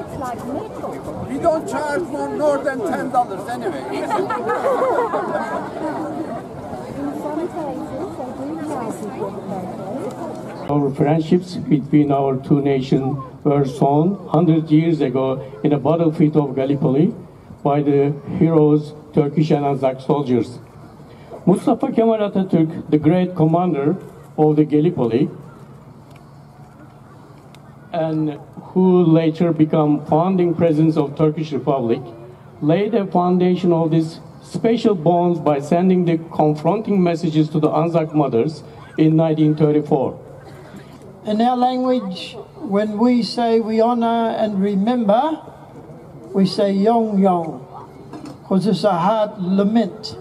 It's like metal. We don't charge more, more than ten dollars anyway. In some cases, they do charge. Our friendships between our two nations were sown 100 years ago in a battlefield of Gallipoli by the heroes Turkish and Anzac soldiers. Mustafa Kemal Atatürk, the great commander of the Gallipoli, and who later become founding presidents of Turkish Republic, laid a foundation of these special bonds by sending the confronting messages to the Anzac mothers in 1934. In our language, when we say we honor and remember, we say yong yong, because it's a hard lament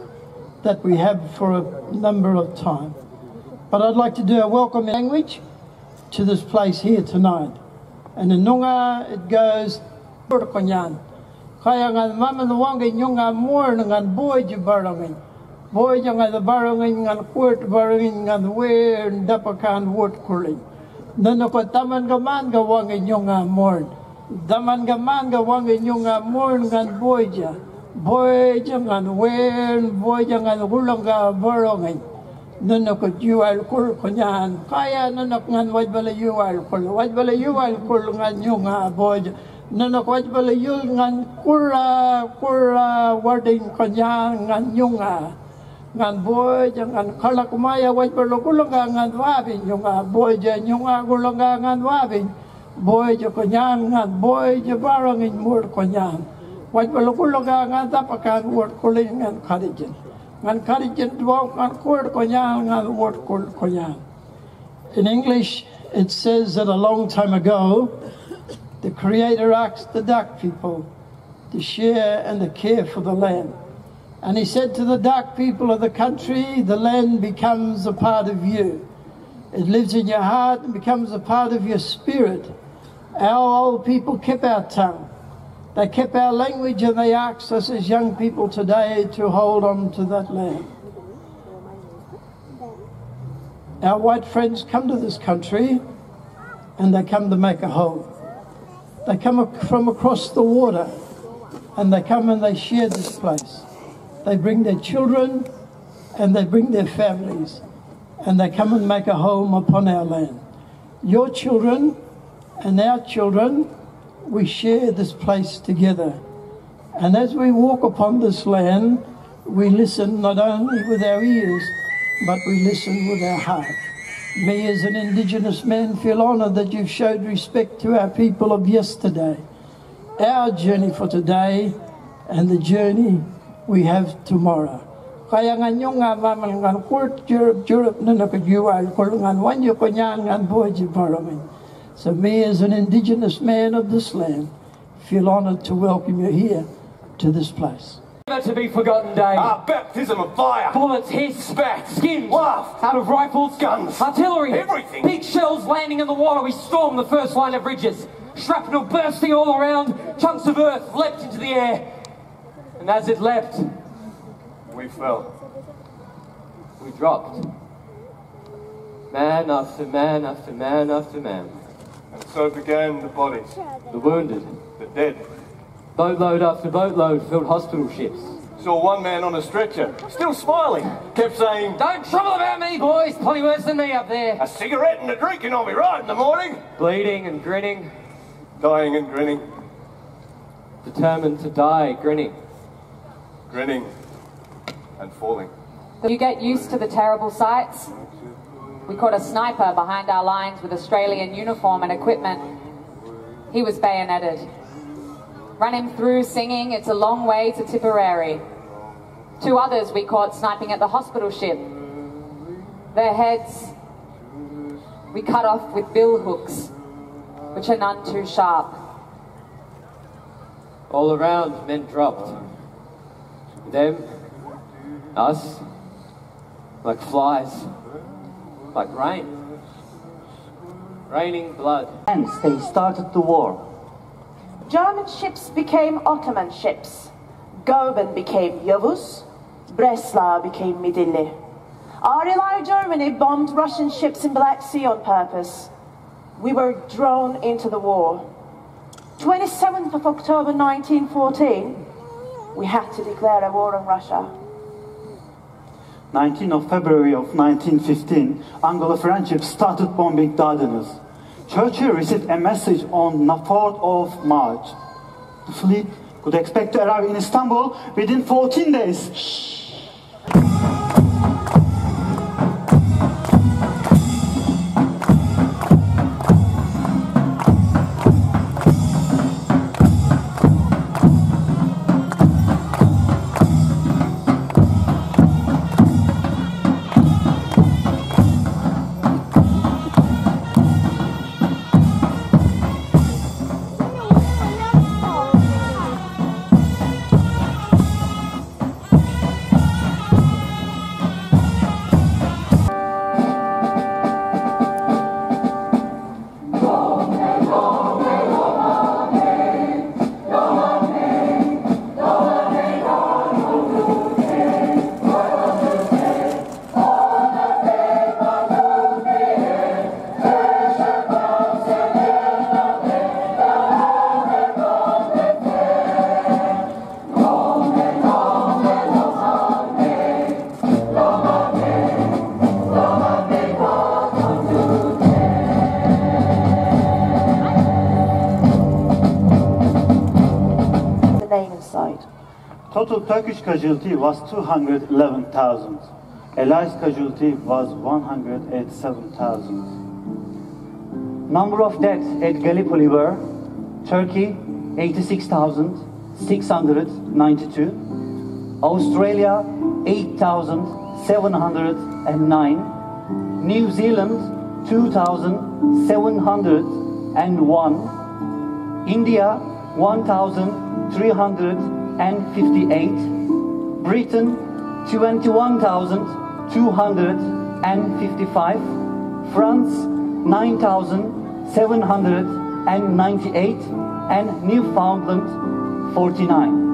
that we have for a number of time. But I'd like to do a welcome language to this place here tonight. And Nunga, it goes, Burkonyan. Kaya nga mama na wangay nyunga more ngan boy ju barangin. Boy ju nga the barangin ngan kwert barangin ngan wer dapakan wort kuling. Nano ko taman gaman ga wangay nyunga more. Daman gaman ga wangay nyunga more ngan boy ja. Boy ja ngan wer boy ja ngan ulang ga barangin. Nano ko jual kul kunyan. Kaya nano ngan waj bala jual kul. Waj bala jual kul ngan nyunga boy ja. Nana ko bala yul ngan kura kura warding kanya ngan yunga ngan boy ja ngan kala kumaya waj bala kulanga ngan wabin yunga boy ja yunga kulanga ngan wabin boy ja kanya ngan boy ja barang in mur kanya waj bala kulanga ngan tapakan word kuling ngan karijin ngan dwa ngan ngan word in English it says that a long time ago the Creator asked the dark people to share and to care for the land. And he said to the dark people of the country, the land becomes a part of you. It lives in your heart and becomes a part of your spirit. Our old people kept our tongue. They kept our language and they asked us as young people today to hold on to that land. Our white friends come to this country and they come to make a home. They come from across the water and they come and they share this place. They bring their children and they bring their families and they come and make a home upon our land. Your children and our children, we share this place together. And as we walk upon this land, we listen not only with our ears, but we listen with our heart. Me, as an Indigenous man, feel honoured that you've showed respect to our people of yesterday, our journey for today, and the journey we have tomorrow. Kaya nga nyo nga ko nga wanyo ko parliament. So me as an indigenous man of this land feel honoured to welcome you here to this place. Never to be forgotten day. Ah, baptism of fire! Bullets hiss, Spat! skins, Laugh! out of rifles, Guns! artillery, Everything. Big shells landing in the water. We stormed the first line of bridges. Shrapnel bursting all around. Chunks of earth leapt into the air. And as it leapt, We fell. we dropped. Man after man after man after man. And so began the bodies, The wounded. the dead. Boatload after boatload filled hospital ships. Saw one man on a stretcher, still smiling, kept saying, Don't trouble about me, boys. Plenty worse than me up there. A cigarette and a drink and I'll be right in the morning. Bleeding and grinning, Dying and grinning, determined to die grinning. grinning, and falling. You get used to the terrible sights. We caught a sniper behind our lines with Australian uniform and equipment. He was bayoneted. Run him through singing, It's a long way to Tipperary. Two others we caught sniping at the hospital ship. Their heads we cut off with bill hooks, which are none too sharp. All around, men dropped. Them, us, like flies, like rain. Raining blood. Hence, they started the war. German ships became Ottoman ships. Goeben became Yavuz. Breslau became Midilli. Our ally Germany bombed Russian ships in Black Sea on purpose. We were drawn into the war. 27th of October 1914, we had to declare a war on Russia. 19th of February of 1915, Anglo-French ships started bombing Dardanelles. Churchill received a message on the 4th of March. The fleet could expect to arrive in Istanbul within 14 days. The Turkish casualty was 211,000. Allies casualty was 187,000. Number of deaths at Gallipoli were Turkey 86,692, Australia 8,709, New Zealand 2,701, India 1,358, Britain 21,255, France 9,798, and Newfoundland 49.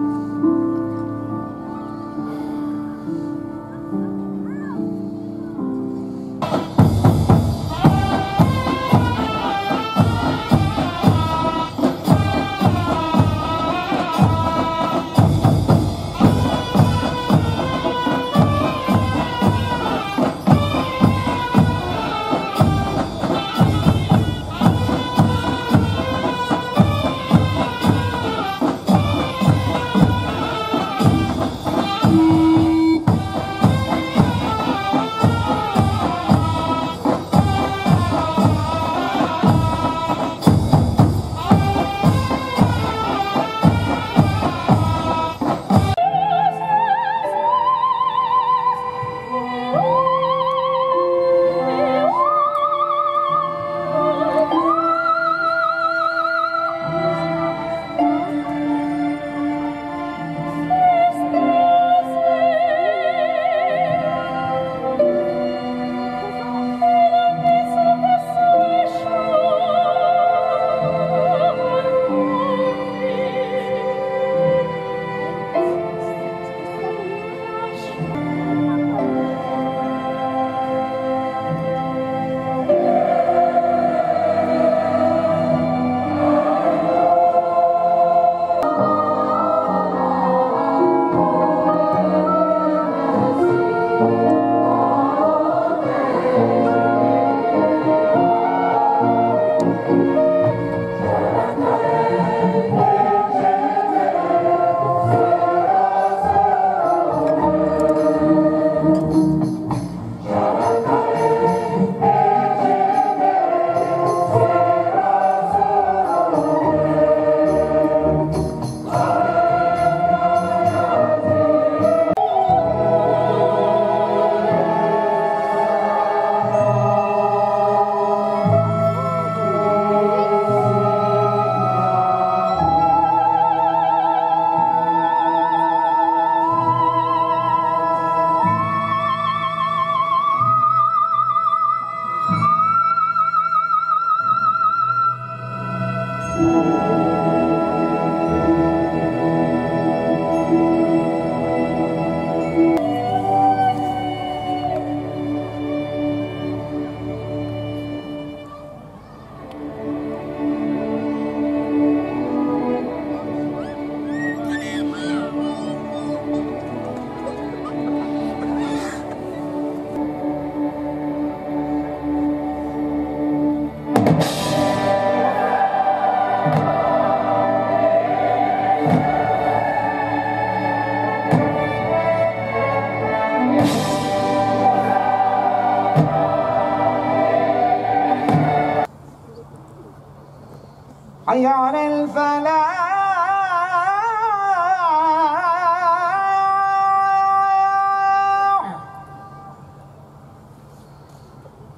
حي على الفلاح.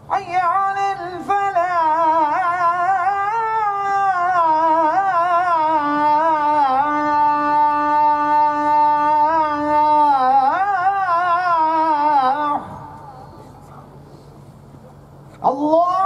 حي على الفلاح. الله